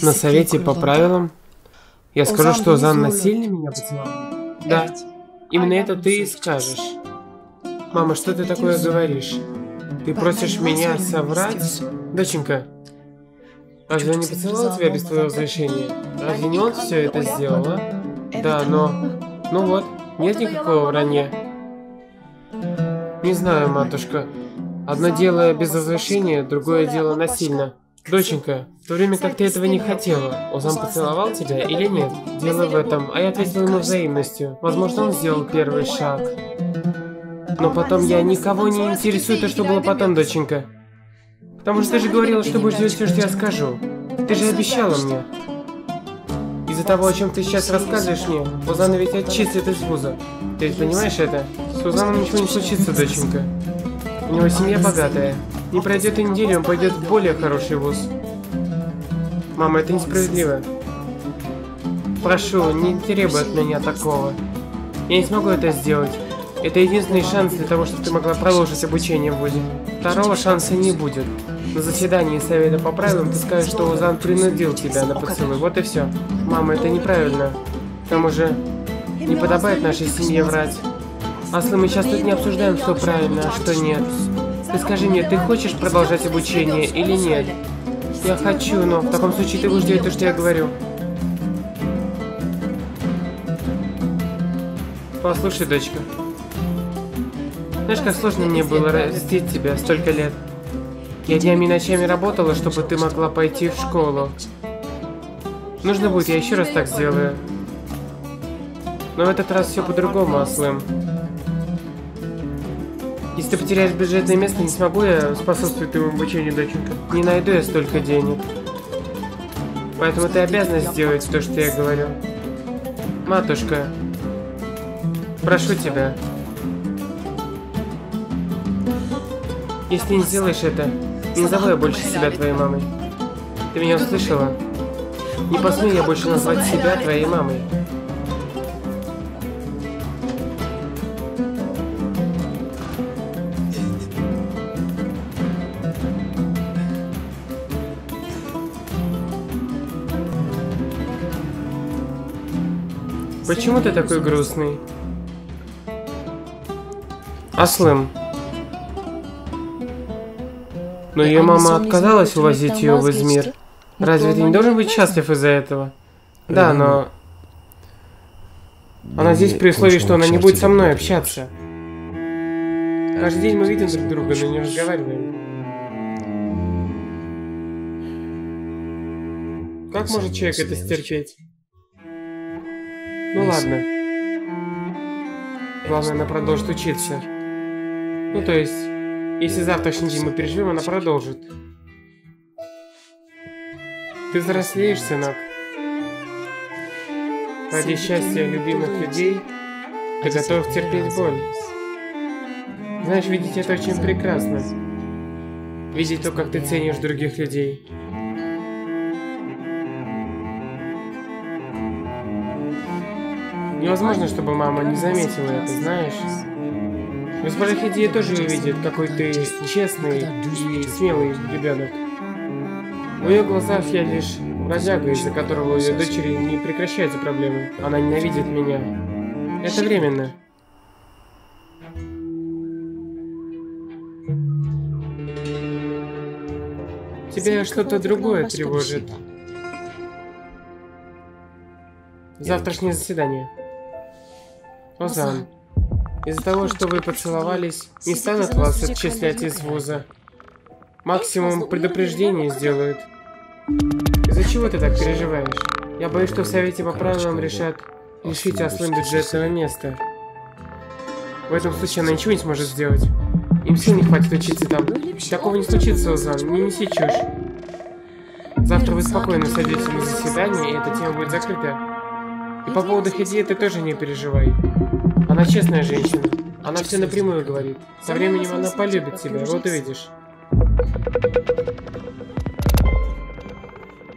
На совете по правилам я скажу, что Зан насильно меня поцеловал. Да, именно это ты и скажешь. Мама, что ты такое говоришь? Ты просишь меня соврать? Доченька, разве он не поцеловал тебя без твоего разрешения? Разве не он все это сделал, а? Да, но... Ну вот, нет никакого вранья. Не знаю, матушка. Одно дело без разрешения, другое дело насильно. Доченька, в то время как ты этого не хотела, Озам поцеловал тебя или нет? Дело в этом, а я ответила ему взаимностью. Возможно, он сделал первый шаг. Но потом я никого не интересую то, что было потом, доченька. Потому что ты же говорила, что будешь делать все, что я скажу. Ты же обещала мне. Из-за того, о чем ты сейчас рассказываешь мне, Узана ведь отчислит из вуза. Ты ведь понимаешь это? С Узаном ничего не случится, доченька. У него семья богатая. Не пройдет и недели, он пойдет в более хороший вуз. Мама, это несправедливо. Прошу, не требуй от меня такого. Я не смогу это сделать. Это единственный шанс для того, чтобы ты могла продолжить обучение в ВУЗе. Второго шанса не будет. На заседании совета по правилам ты скажешь, что Узан принудил тебя на поцелуй. Вот и все. Мама, это неправильно. К тому же, не подобает нашей семье врать. Аслы, мы сейчас тут не обсуждаем, что правильно, а что нет. Ты скажи мне, ты хочешь продолжать обучение или нет? Я хочу, но в таком случае ты будешь делать то, что я говорю. Послушай, дочка. Знаешь, как сложно мне было растить тебя столько лет. Я днями и ночами работала, чтобы ты могла пойти в школу. Нужно будет, я еще раз так сделаю. Но в этот раз все по-другому, Аслым. Если ты потеряешь бюджетное место, не смогу я способствовать твоему обучению, доченька. Не найду я столько денег. Поэтому ты обязана сделать то, что я говорю. Матушка, прошу тебя. Если не сделаешь это, не назову я больше себя твоей мамой. Ты меня услышала? Не посмею я больше назвать себя твоей мамой. Почему ты такой грустный? Аслым. Но ее мама отказалась увозить ее в Измир. Разве ты не должен быть счастлив из-за этого? Да, но... Она здесь при условии, что она не будет со мной общаться. Каждый день мы видим друг друга, но не разговариваем. Как может человек это стерпеть? Ну ладно. Главное, она продолжит учиться. Ну, то есть, если завтрашний день мы переживем, она продолжит. Ты взрослеешь, сынок. Ради счастья любимых людей ты готов терпеть боль. Знаешь, видеть это очень прекрасно. Видеть то, как ты ценишь других людей. Невозможно, чтобы мама не заметила это, знаешь? Госпожа Хидия тоже увидит, какой ты честный и смелый ребенок. В ее глазах я лишь разяга, из-за которого у ее дочери не прекращаются проблемы. Она ненавидит меня. Это временно. Тебя что-то другое тревожит. Завтрашнее заседание. Озан, из-за того, что вы поцеловались, не станут вас отчислять из вуза. Максимум предупреждения сделают. Из-за чего ты так переживаешь? Я боюсь, что в Совете по правилам решат лишить Аслым бюджетного места. В этом случае она ничего не сможет сделать. Им сил не хватит учиться там. Такого не случится, Озан, не неси чушь. Завтра вы спокойно садитесь на заседание, и эта тема будет закрыта. И по поводу Хидии ты тоже не переживай. Она честная женщина. Она все напрямую говорит. Со временем она полюбит тебя, вот увидишь.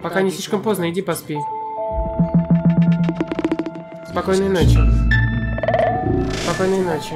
Пока не слишком поздно, иди поспи. Спокойной ночи. Спокойной ночи.